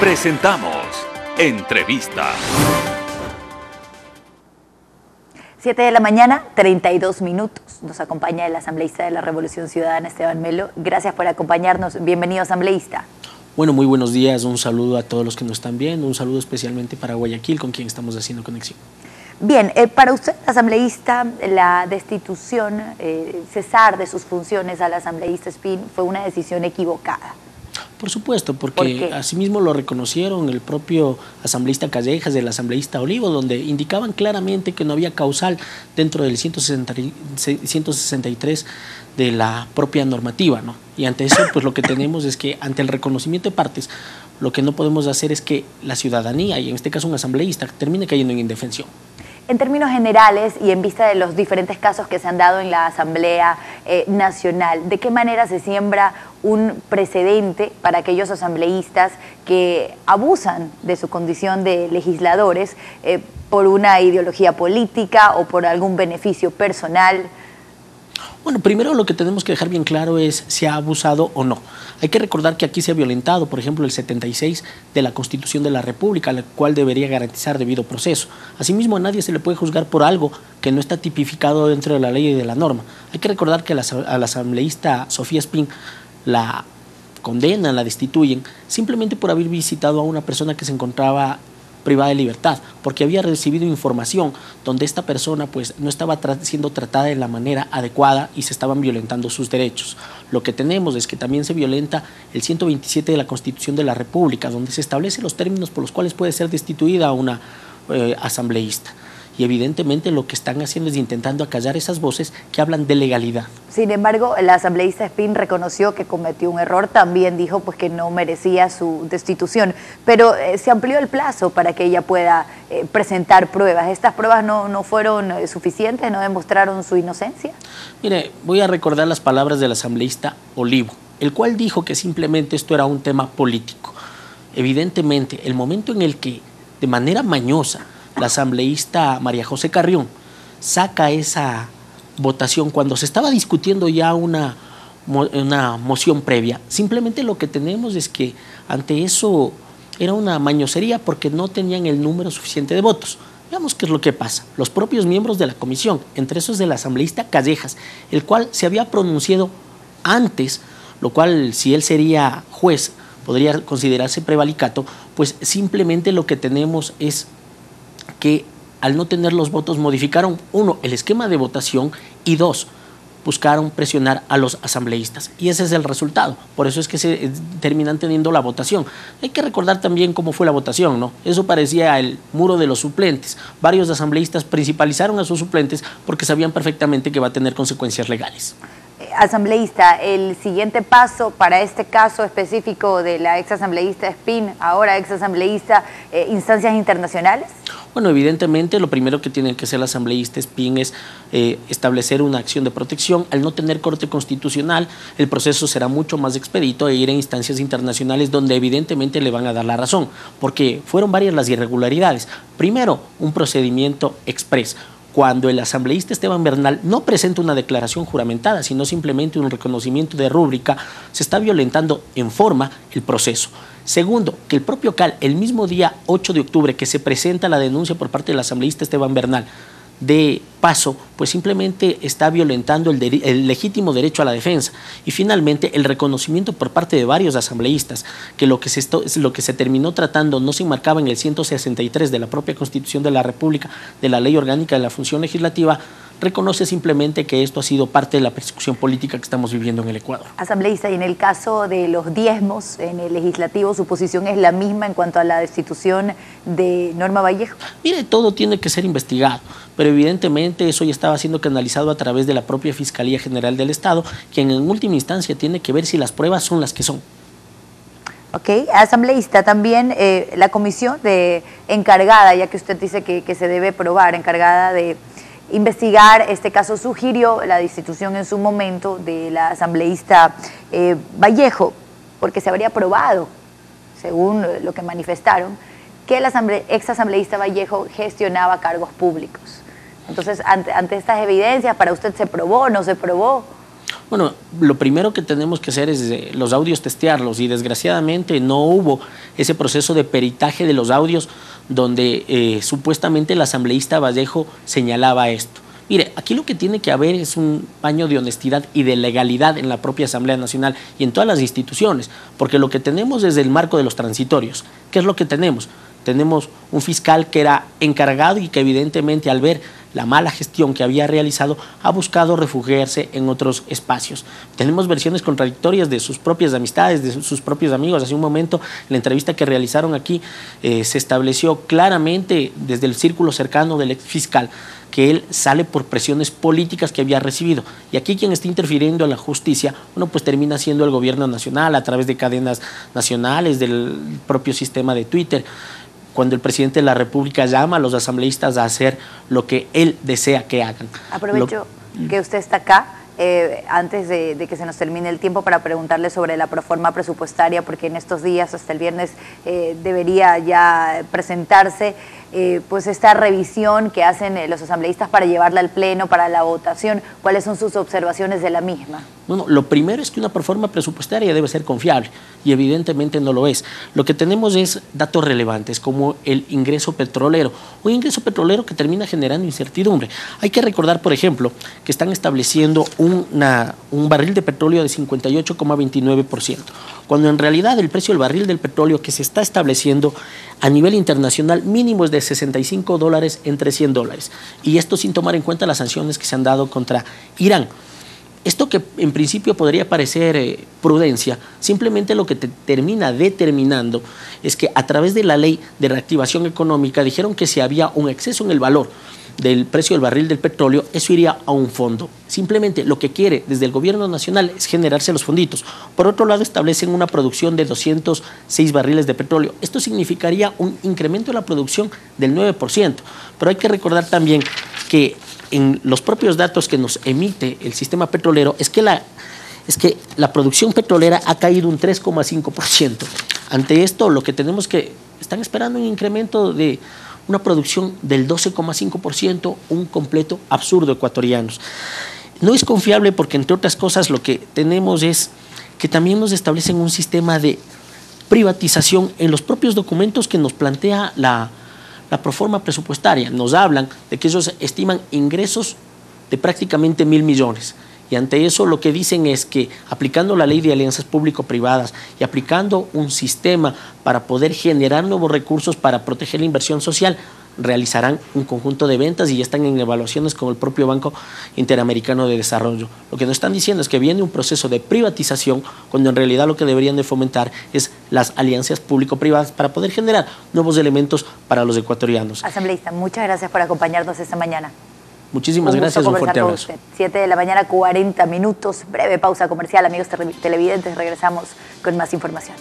Presentamos Entrevista. 7 de la mañana, 32 minutos. Nos acompaña el asambleísta de la Revolución Ciudadana, Esteban Melo. Gracias por acompañarnos. Bienvenido, asambleísta. Bueno, muy buenos días. Un saludo a todos los que nos están viendo. Un saludo especialmente para Guayaquil, con quien estamos haciendo conexión. Bien, eh, para usted, asambleísta, la destitución, eh, cesar de sus funciones al asambleísta Spin fue una decisión equivocada. Por supuesto, porque asimismo lo reconocieron el propio asambleísta Callejas, el asambleísta Olivo, donde indicaban claramente que no había causal dentro del 163 de la propia normativa, ¿no? Y ante eso, pues lo que tenemos es que ante el reconocimiento de partes, lo que no podemos hacer es que la ciudadanía, y en este caso un asambleísta, termine cayendo en indefensión. En términos generales y en vista de los diferentes casos que se han dado en la Asamblea eh, Nacional, ¿de qué manera se siembra un precedente para aquellos asambleístas que abusan de su condición de legisladores eh, por una ideología política o por algún beneficio personal? Bueno, primero lo que tenemos que dejar bien claro es si ha abusado o no. Hay que recordar que aquí se ha violentado, por ejemplo, el 76 de la Constitución de la República, la cual debería garantizar debido proceso. Asimismo, a nadie se le puede juzgar por algo que no está tipificado dentro de la ley y de la norma. Hay que recordar que a la, asambleísta Sofía Spin la condenan, la destituyen, simplemente por haber visitado a una persona que se encontraba privada de libertad, porque había recibido información donde esta persona pues no estaba siendo tratada de la manera adecuada y se estaban violentando sus derechos. Lo que tenemos es que también se violenta el 127 de la Constitución de la República, donde se establecen los términos por los cuales puede ser destituida una eh, asambleísta y evidentemente lo que están haciendo es intentando acallar esas voces que hablan de legalidad. Sin embargo, la asambleísta Spin reconoció que cometió un error, también dijo pues que no merecía su destitución, pero eh, se amplió el plazo para que ella pueda eh, presentar pruebas. ¿Estas pruebas no, no fueron eh, suficientes, no demostraron su inocencia? Mire, voy a recordar las palabras del asambleísta Olivo, el cual dijo que simplemente esto era un tema político. Evidentemente, el momento en el que de manera mañosa la asambleísta María José Carrión saca esa votación cuando se estaba discutiendo ya una, una moción previa. Simplemente lo que tenemos es que ante eso era una mañosería porque no tenían el número suficiente de votos. Veamos qué es lo que pasa. Los propios miembros de la comisión, entre esos del asambleísta Callejas, el cual se había pronunciado antes, lo cual si él sería juez podría considerarse prevalicato, pues simplemente lo que tenemos es al no tener los votos modificaron, uno, el esquema de votación y dos, buscaron presionar a los asambleístas. Y ese es el resultado. Por eso es que se eh, terminan teniendo la votación. Hay que recordar también cómo fue la votación, ¿no? Eso parecía el muro de los suplentes. Varios asambleístas principalizaron a sus suplentes porque sabían perfectamente que va a tener consecuencias legales. Asambleísta, el siguiente paso para este caso específico de la ex asambleísta Spin, ahora ex asambleísta, eh, instancias internacionales. Bueno, evidentemente lo primero que tiene que hacer la asambleísta SPIN es eh, establecer una acción de protección. Al no tener corte constitucional, el proceso será mucho más expedito e ir a instancias internacionales donde evidentemente le van a dar la razón, porque fueron varias las irregularidades. Primero, un procedimiento express cuando el asambleísta Esteban Bernal no presenta una declaración juramentada, sino simplemente un reconocimiento de rúbrica, se está violentando en forma el proceso. Segundo, que el propio CAL, el mismo día 8 de octubre que se presenta la denuncia por parte del asambleísta Esteban Bernal, de paso, pues simplemente está violentando el, legítimo derecho a la defensa. Y finalmente, el reconocimiento por parte de varios asambleístas que lo que, se lo que se terminó tratando no se enmarcaba en el 163 de la propia Constitución de la República, de la Ley Orgánica de la Función Legislativa, reconoce simplemente que esto ha sido parte de la persecución política que estamos viviendo en el Ecuador. Asambleísta, y en el caso de los diezmos en el legislativo, ¿su posición es la misma en cuanto a la destitución de Norma Vallejo? Mire, todo tiene que ser investigado, pero evidentemente eso ya estaba siendo canalizado a través de la propia Fiscalía General del Estado, quien en última instancia tiene que ver si las pruebas son las que son. Ok, asambleísta, también eh, la comisión de encargada, ya que usted dice que, se debe probar, encargada de investigar este caso sugirió la destitución en su momento de la asambleísta eh, Vallejo, porque se habría probado, según lo que manifestaron, que el ex asambleísta Vallejo gestionaba cargos públicos. Entonces, ante, estas evidencias, ¿para usted se probó, no se probó? Bueno, lo primero que tenemos que hacer es eh, los audios testearlos y desgraciadamente no hubo ese proceso de peritaje de los audios donde eh, supuestamente el asambleísta Vallejo señalaba esto. Mire, aquí lo que tiene que haber es un baño de honestidad y de legalidad en la propia Asamblea Nacional y en todas las instituciones, porque lo que tenemos es el marco de los transitorios. ¿Qué es lo que tenemos? Tenemos un fiscal que era encargado y que evidentemente al ver la mala gestión que había realizado, ha buscado refugiarse en otros espacios. Tenemos versiones contradictorias de sus propias amistades, de sus propios amigos. Hace un momento, en la entrevista que realizaron aquí, eh, se estableció claramente desde el círculo cercano del ex fiscal que él sale por presiones políticas que había recibido. Y aquí quien está interfiriendo en la justicia, bueno, pues termina siendo el gobierno nacional a través de cadenas nacionales, del propio sistema de Twitter cuando el presidente de la República llama a los asambleístas a hacer lo que él desea que hagan. Aprovecho que usted está acá. Eh, antes de, que se nos termine el tiempo para preguntarle sobre la proforma presupuestaria, porque en estos días, hasta el viernes, eh, debería ya presentarse eh, pues esta revisión que hacen los asambleístas para llevarla al Pleno, para la votación. ¿Cuáles son sus observaciones de la misma? Bueno, lo primero es que una proforma presupuestaria debe ser confiable y evidentemente no lo es. Lo que tenemos es datos relevantes como el ingreso petrolero, un ingreso petrolero que termina generando incertidumbre. Hay que recordar, por ejemplo, que están estableciendo una, un barril de petróleo de 58,29%, cuando en realidad el precio del barril del petróleo que se está estableciendo a nivel internacional mínimo es de 65 dólares entre 100 dólares. Y esto sin tomar en cuenta las sanciones que se han dado contra Irán. Esto que en principio podría parecer eh, prudencia, simplemente lo que te termina determinando es que a través de la ley de reactivación económica dijeron que si había un exceso en el valor del precio del barril del petróleo, eso iría a un fondo. Simplemente lo que quiere desde el gobierno nacional es generarse los fonditos. Por otro lado, establecen una producción de 206 barriles de petróleo. Esto significaría un incremento de la producción del 9%. Pero hay que recordar también que en los propios datos que nos emite el sistema petrolero es que la, es que la producción petrolera ha caído un 3,5%. Ante esto, lo que tenemos que, están esperando un incremento de una producción del 12,5%, un completo absurdo ecuatorianos. No es confiable porque, entre otras cosas, lo que tenemos es que también nos establecen un sistema de privatización en los propios documentos que nos plantea la, la proforma presupuestaria. Nos hablan de que ellos estiman ingresos de prácticamente mil millones. Y ante eso lo que dicen es que aplicando la ley de alianzas público-privadas y aplicando un sistema para poder generar nuevos recursos para proteger la inversión social, realizarán un conjunto de ventas y ya están en evaluaciones con el propio Banco Interamericano de Desarrollo. Lo que nos están diciendo es que viene un proceso de privatización cuando en realidad lo que deberían de fomentar es las alianzas público-privadas para poder generar nuevos elementos para los ecuatorianos. Asambleísta, muchas gracias por acompañarnos esta mañana. Muchísimas gracias, un fuerte abrazo. 7 de la mañana, 40 minutos, breve pausa comercial, amigos televidentes, regresamos con más información.